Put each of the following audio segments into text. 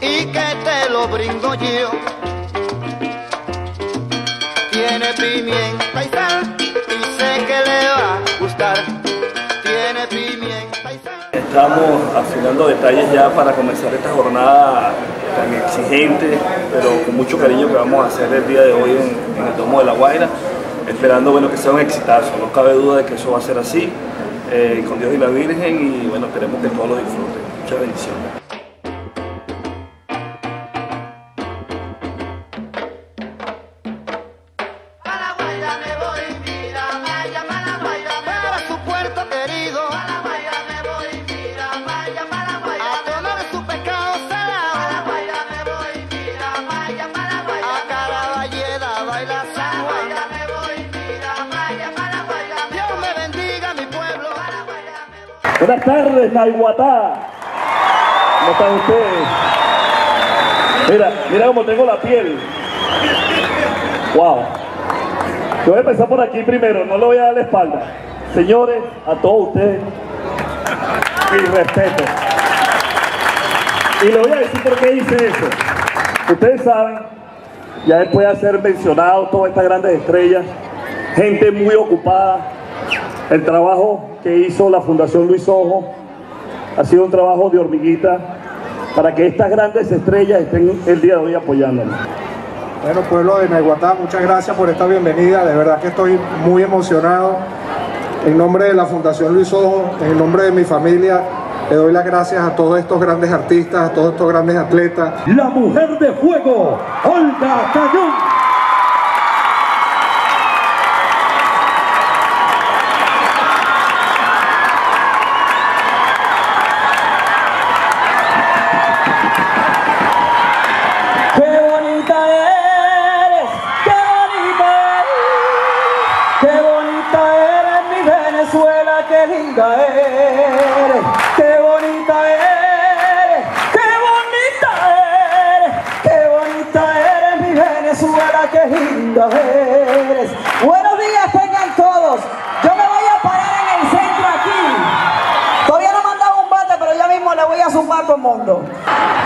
y que te lo brindo yo. Tiene pimienta y sé que le va a gustar. Tiene pimienta y sal. Estamos afinando detalles ya para comenzar esta jornada tan exigente, pero con mucho cariño que vamos a hacer el día de hoy en, en el Domo de la Guaira, esperando bueno, que sea un exitazo, no cabe duda de que eso va a ser así, eh, con Dios y la Virgen, y bueno, esperemos que todos lo disfruten. Muchas bendiciones. Buenas tardes, Naiguatá. ¿Cómo están ustedes? Mira, mira cómo tengo la piel. Wow. Yo voy a empezar por aquí primero, no le voy a dar la espalda. Señores, a todos ustedes, mi respeto. Y le voy a decir por qué hice eso. Ustedes saben, ya después de hacer mencionado todas estas grandes estrellas, gente muy ocupada, el trabajo que hizo la Fundación Luis Ojo ha sido un trabajo de hormiguita para que estas grandes estrellas estén el día de hoy apoyándonos. Bueno, pueblo de Naiguatá, muchas gracias por esta bienvenida. De verdad que estoy muy emocionado. En nombre de la Fundación Luis Ojo, en nombre de mi familia, le doy las gracias a todos estos grandes artistas, a todos estos grandes atletas. La mujer de fuego, Olga Cayón. Linda eres! ¡Qué bonita eres! ¡Qué bonita eres! ¡Qué bonita eres mi Venezuela! ¡Qué linda eres! Buenos días tengan todos. Yo me voy a parar en el centro aquí. Todavía no dado un bate, pero ya mismo le voy a zumbar todo el mundo.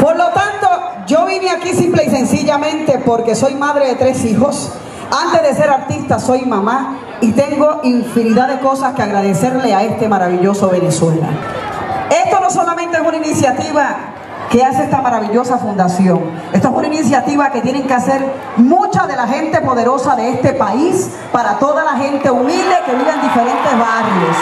Por lo tanto, yo vine aquí simple y sencillamente porque soy madre de tres hijos. Antes de ser artista, soy mamá y tengo infinidad de cosas que agradecerle a este maravilloso Venezuela. Esto no solamente es una iniciativa que hace esta maravillosa fundación. Esto es una iniciativa que tienen que hacer mucha de la gente poderosa de este país para toda la gente humilde que vive en diferentes barrios.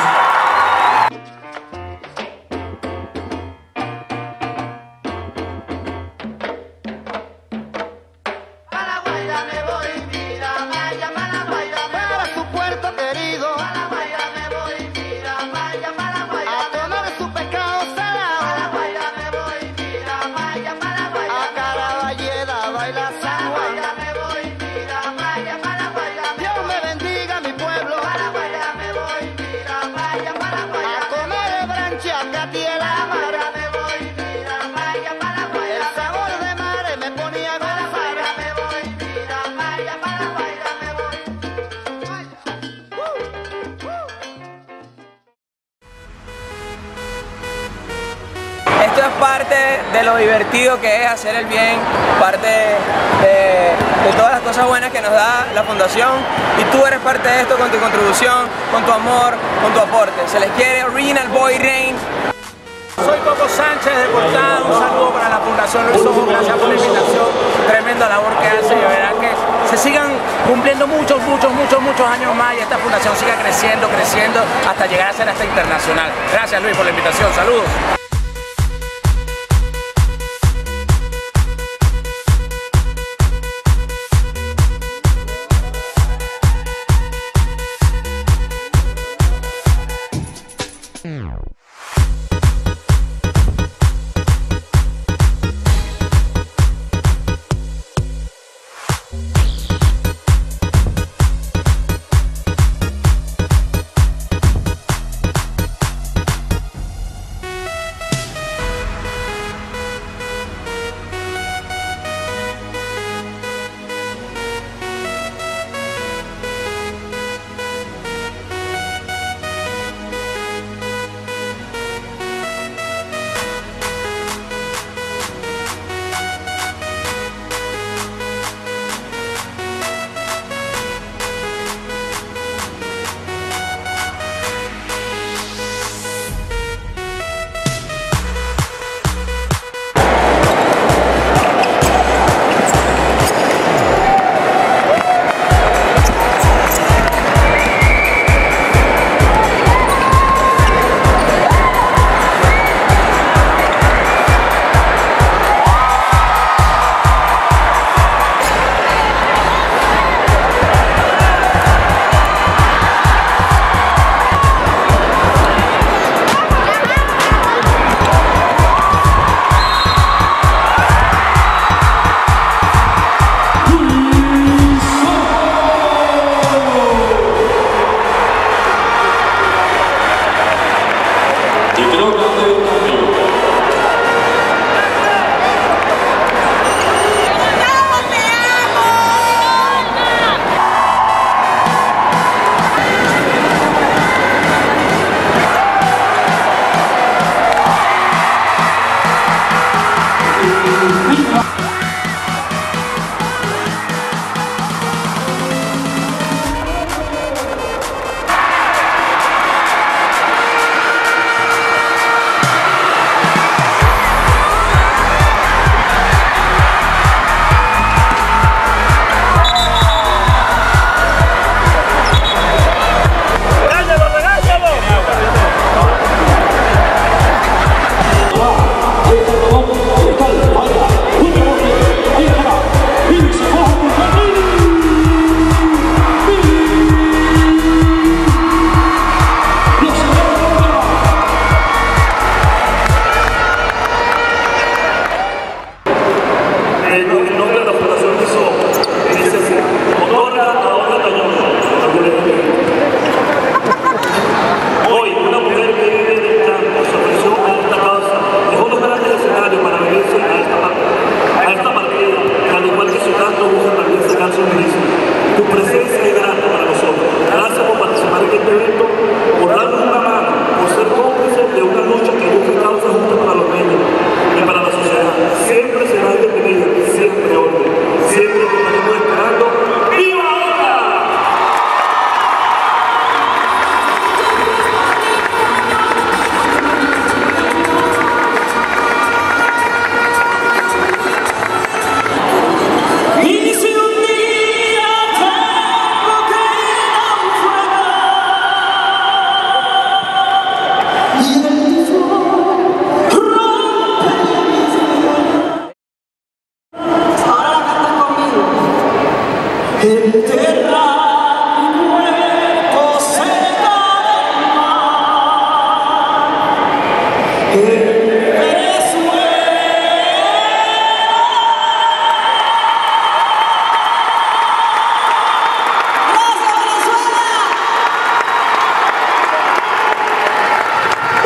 De lo divertido que es hacer el bien, parte de, todas las cosas buenas que nos da la fundación y tú eres parte de esto con tu contribución, con tu amor, con tu aporte. Se les quiere Original Boy Rain. Soy Coco Sánchez de Portada, un saludo para la Fundación Luis Ojo, gracias por la invitación, tremenda labor que hace y verán que se sigan cumpliendo muchos, muchos, muchos, muchos años más y esta fundación siga creciendo, creciendo hasta llegar a ser hasta internacional. Gracias Luis por la invitación, saludos.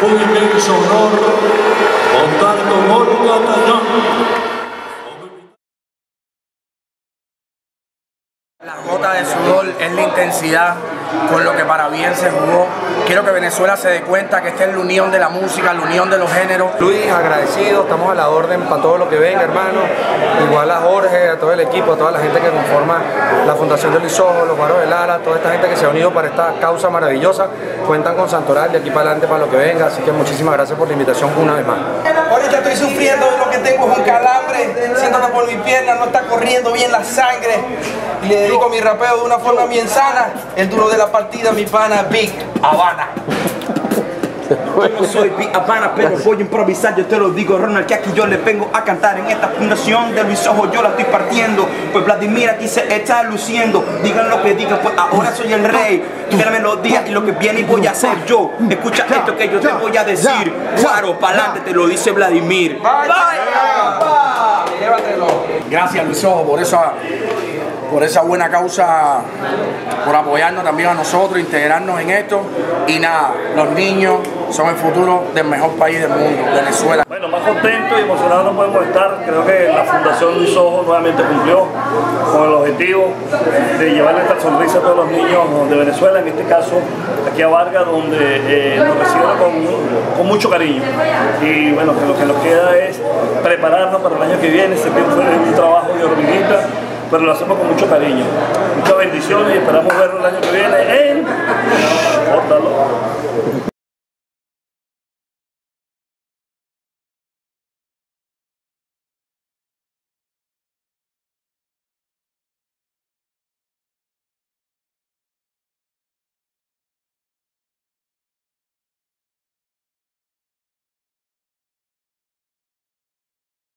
Un inmenso honor contar con Olga. Intensidad con lo que para bien se jugó. Quiero que Venezuela se dé cuenta que esta es la unión de la música, la unión de los géneros. Luis, agradecido, estamos a la orden para todo lo que venga, hermano. Igual a Jorge, a todo el equipo, a toda la gente que conforma la Fundación de Luis Ojo, los Baros del Ala, toda esta gente que se ha unido para esta causa maravillosa. Cuentan con Santoral de aquí para adelante para lo que venga, así que muchísimas gracias por la invitación una vez más. Ahorita estoy sufriendo, lo que tengo es un calambre, siento que por mi pierna no está corriendo bien la sangre. Y le dedico mi rapeo de una forma bien sana. El duro de la partida, mi pana Big Habana. Yo no soy Big Habana, pero voy a improvisar, yo te lo digo, Ronald, que aquí yo le vengo a cantar. En esta fundación de Luis Ojo, yo la estoy partiendo, pues Vladimir aquí se está luciendo, digan lo que digan, pues ahora soy el rey, de la melodía y lo que viene y voy a hacer yo, escucha esto que yo te voy a decir, claro, pa'lante te lo dice Vladimir. Gracias Luis Ojo por esa, por esa buena causa, por apoyarnos también a nosotros, integrarnos en esto. Y nada, los niños son el futuro del mejor país del mundo, Venezuela. Bueno, más contentos y emocionados no podemos estar. Creo que la Fundación Luis Ojo nuevamente cumplió con el objetivo de llevarle esta sonrisa a todos los niños de Venezuela, en este caso aquí a Vargas, donde eh, nos recibieron con, mucho cariño. Y bueno, lo que nos queda es prepararnos para el año que viene. Fue un trabajo de hormiguita, pero lo hacemos con mucho cariño. Muchas bendiciones y esperamos verlo el año que viene en... Córtalo.